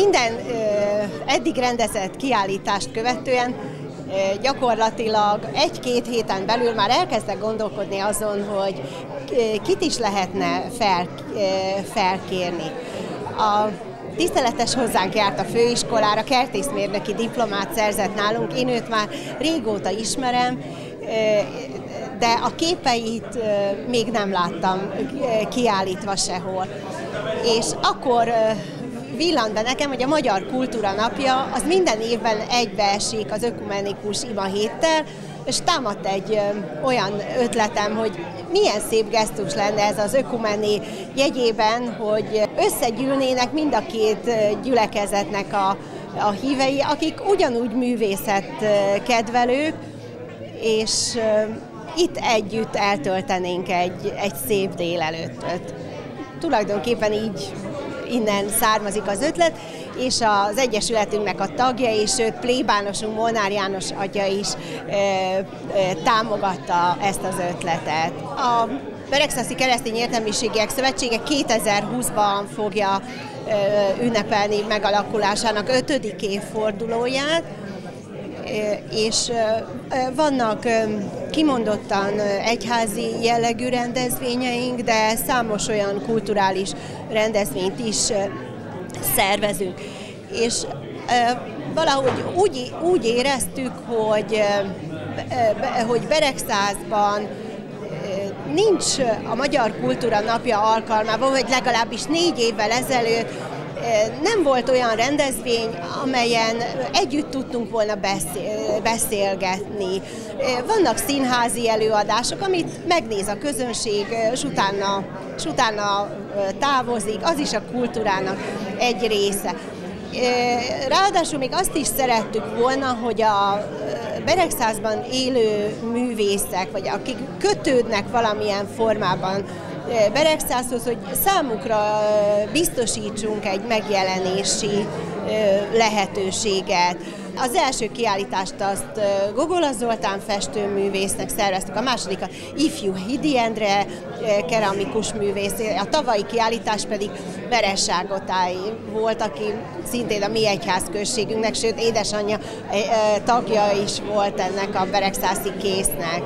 Minden eddig rendezett kiállítást követően gyakorlatilag egy-két héten belül már elkezdek gondolkodni azon, hogy kit is lehetne fel, felkérni. A tiszteletes hozzánk járt a főiskolára, kertészmérnöki diplomát szerzett nálunk, én őt már régóta ismerem, de a képeit még nem láttam kiállítva sehol. És akkor villant be nekem, hogy a Magyar Kultúra Napja az minden évben egybeesik az ökumenikus ima héttel, és támadt egy olyan ötletem, hogy milyen szép gesztus lenne ez az ökumeni jegyében, hogy összegyűlnének mind a két gyülekezetnek a, a hívei, akik ugyanúgy művészet kedvelők, és itt együtt eltöltenénk egy, egy szép délelőttöt. Tulajdonképpen így innen származik az ötlet, és az Egyesületünknek a tagja, és őt plébánosunk Molnár János atya is e, e, támogatta ezt az ötletet. A Beregszaszi Keresztény Értelmiségiek Szövetsége 2020-ban fogja ünnepelni megalakulásának ötödik évfordulóját, és vannak kimondottan egyházi jellegű rendezvényeink, de számos olyan kulturális rendezvényt is szervezünk. És valahogy úgy, úgy éreztük, hogy, hogy Beregszázban nincs a Magyar Kultúra Napja alkalmával, vagy legalábbis négy évvel ezelőtt nem volt olyan rendezvény, amelyen együtt tudtunk volna beszélgetni. Vannak színházi előadások, amit megnéz a közönség, és utána, és utána távozik, az is a kultúrának egy része. Ráadásul még azt is szerettük volna, hogy a Beregszázban élő művészek, vagy akik kötődnek valamilyen formában Beregszászhoz, hogy számukra biztosítsunk egy megjelenési lehetőséget. Az első kiállítást azt Gogola Zoltán festőművésznek szerveztük, a második a ifjú Hidi Endre keramikus művész, a tavalyi kiállítás pedig Veres Ágotály volt, aki szintén a mi egyházközségünknek, sőt édesanyja tagja is volt ennek a Beregszászi késznek.